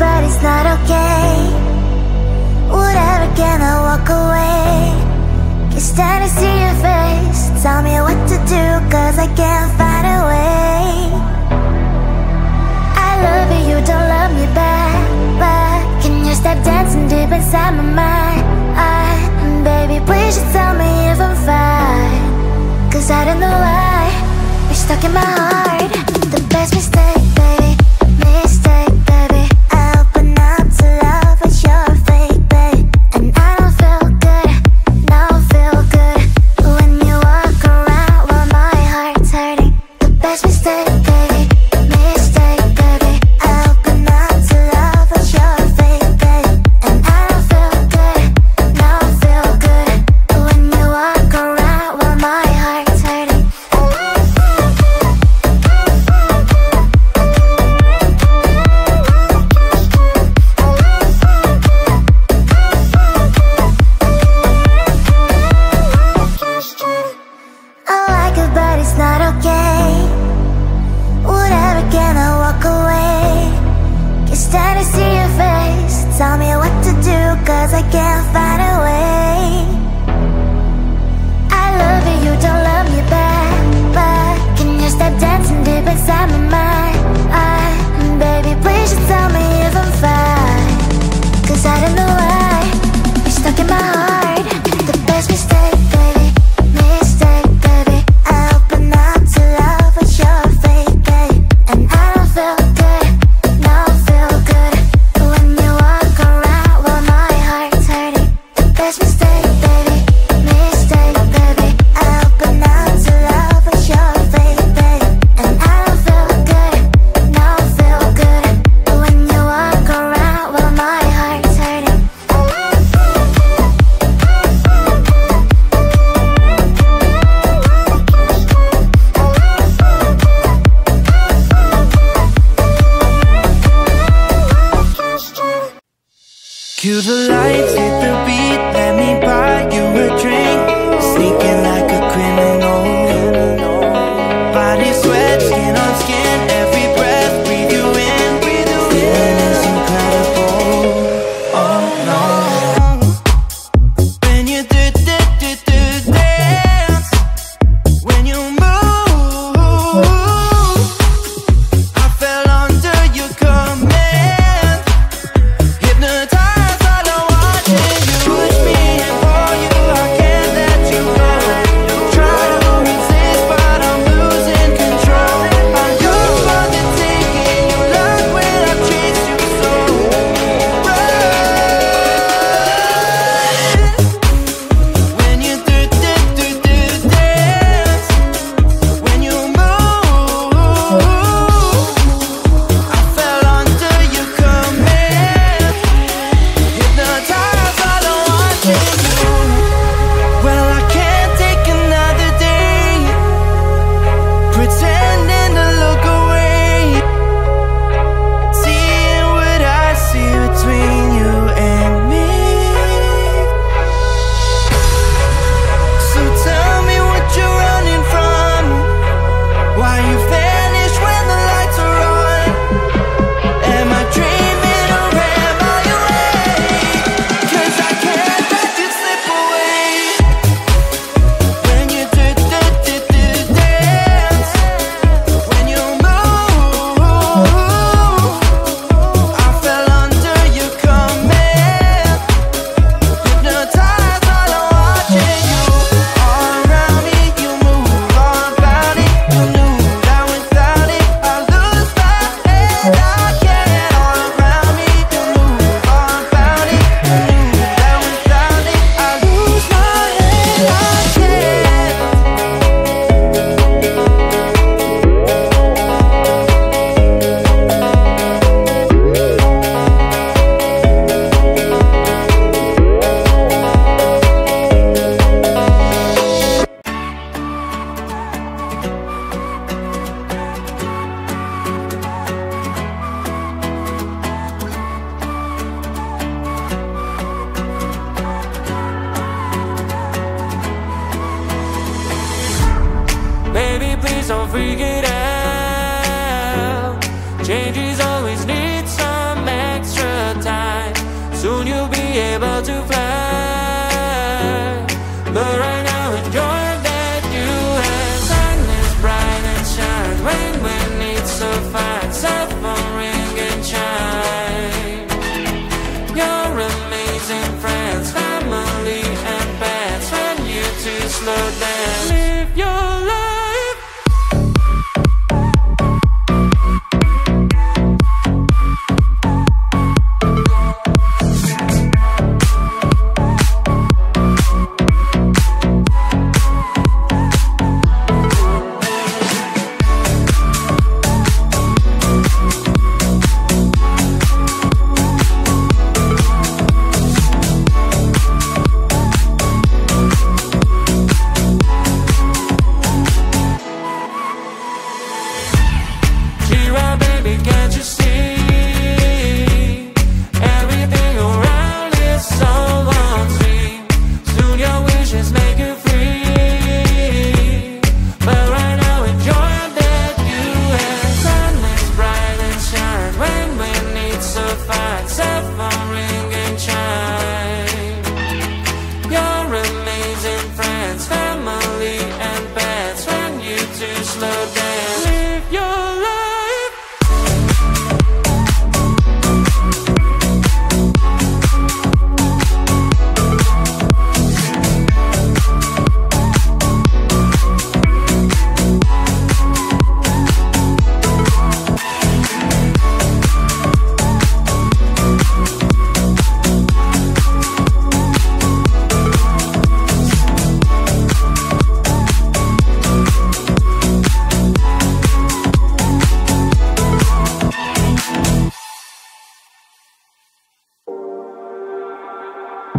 but it's not okay. Whatever, can I walk away? Can't stand to see your face. Tell me what to do, cause I can't find a way. I love you, you don't love me back, But Can you stop dancing deep inside my mind? I, baby, please just tell me if I'm fine. Cause I don't know why. You're stuck in my heart. The best mistake. cause I can't I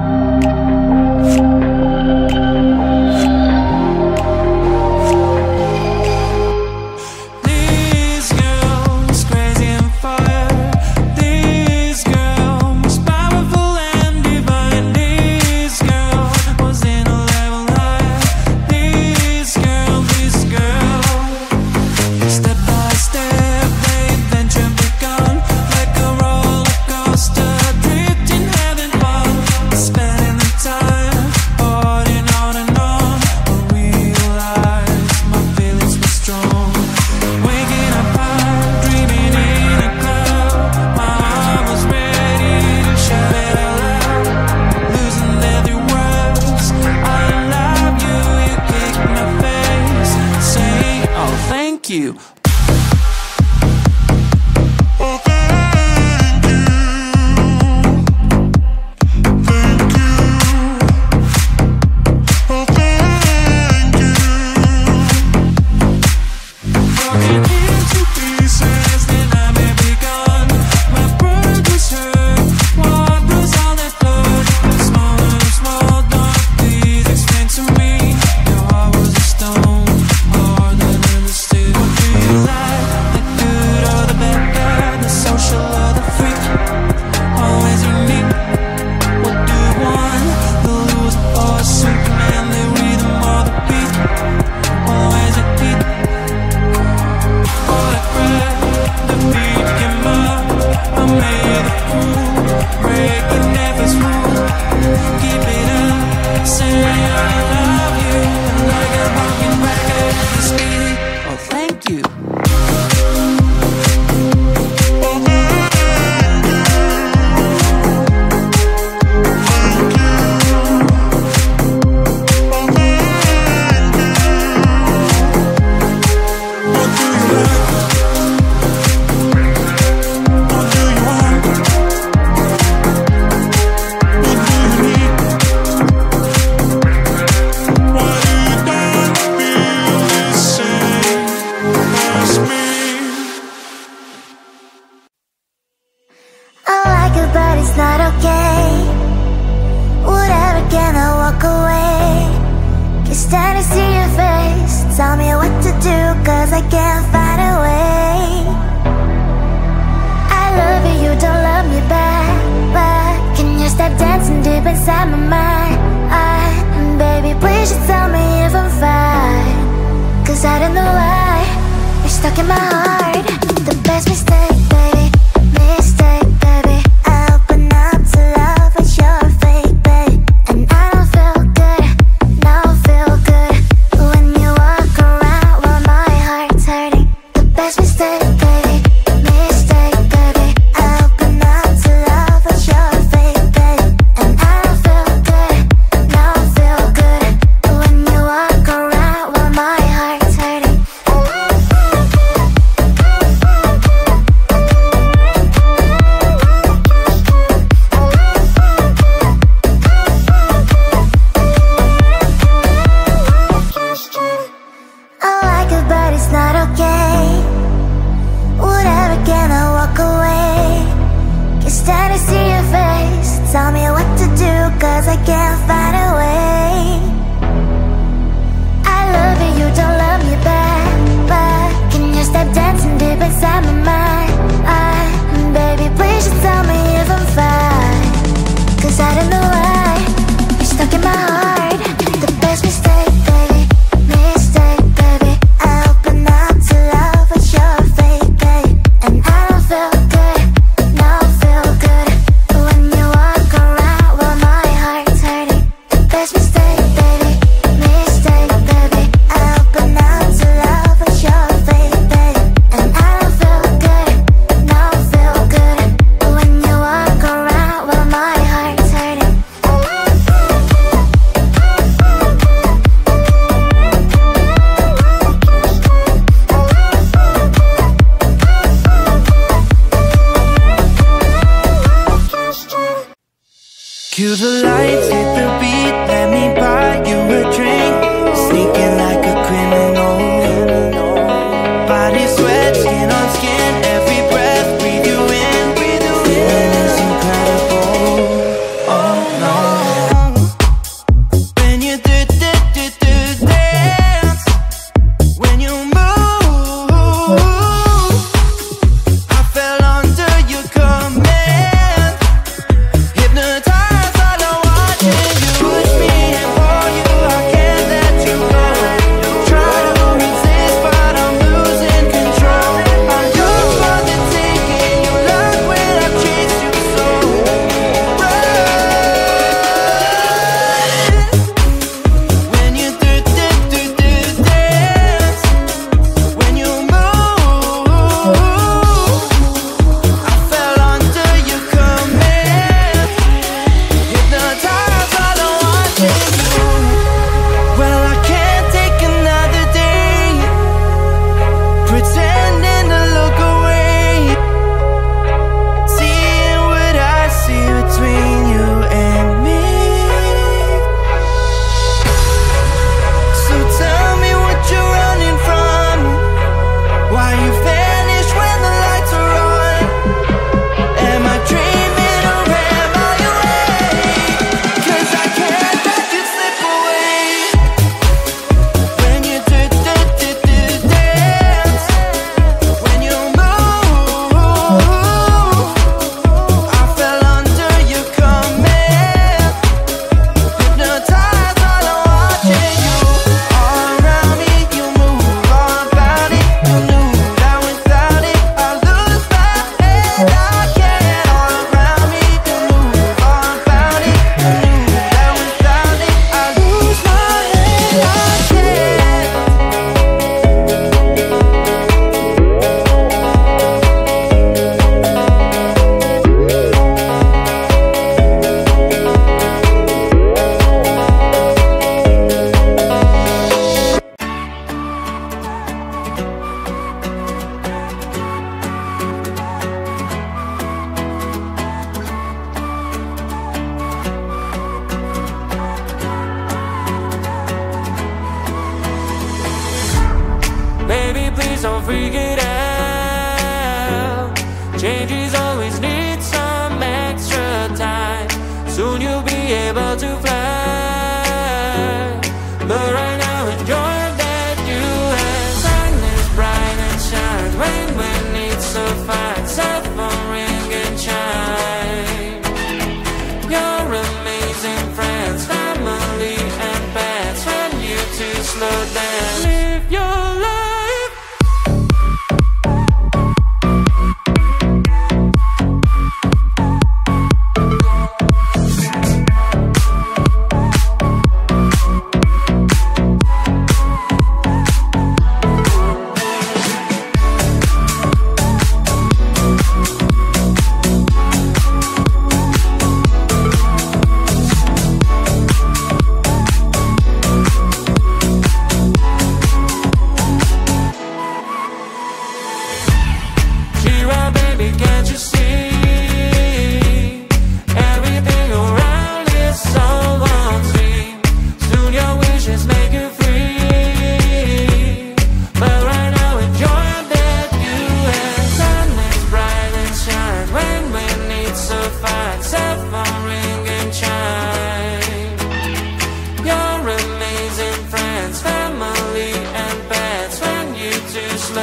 Música you. my mind. I, Baby, please just tell me if I'm fine. Cause I don't know why. You're stuck in my heart.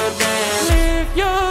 Live your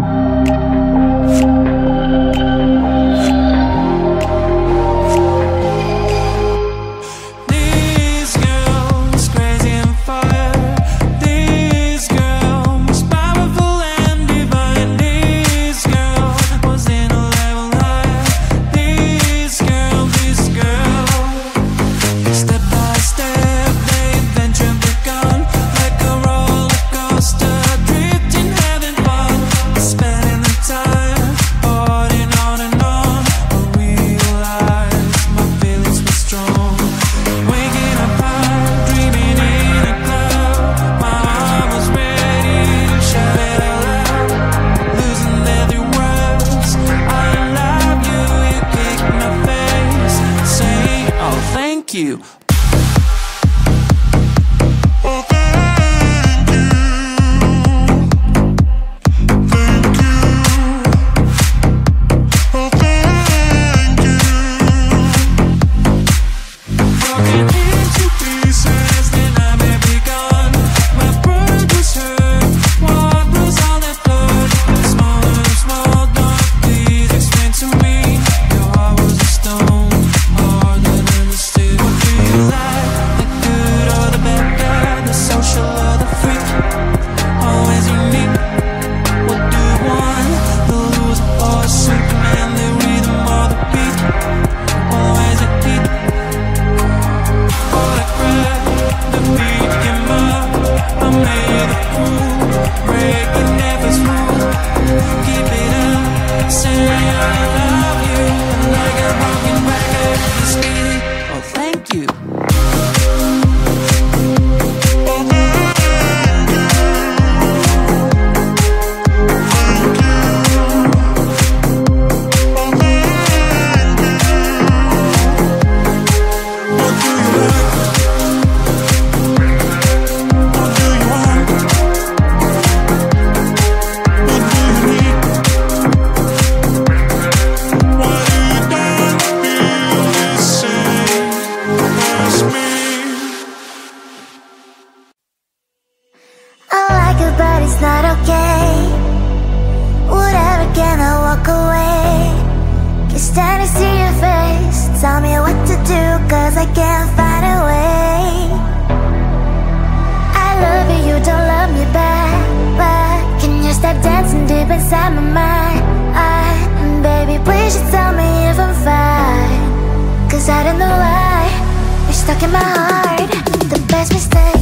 Música time to see your face. Tell me what to do cause I can't find a way. I love you, you don't love me back. But can you stop dancing deep inside my mind? I, baby, please just tell me if I'm fine. Cause I don't know why You're stuck in my heart. The best mistake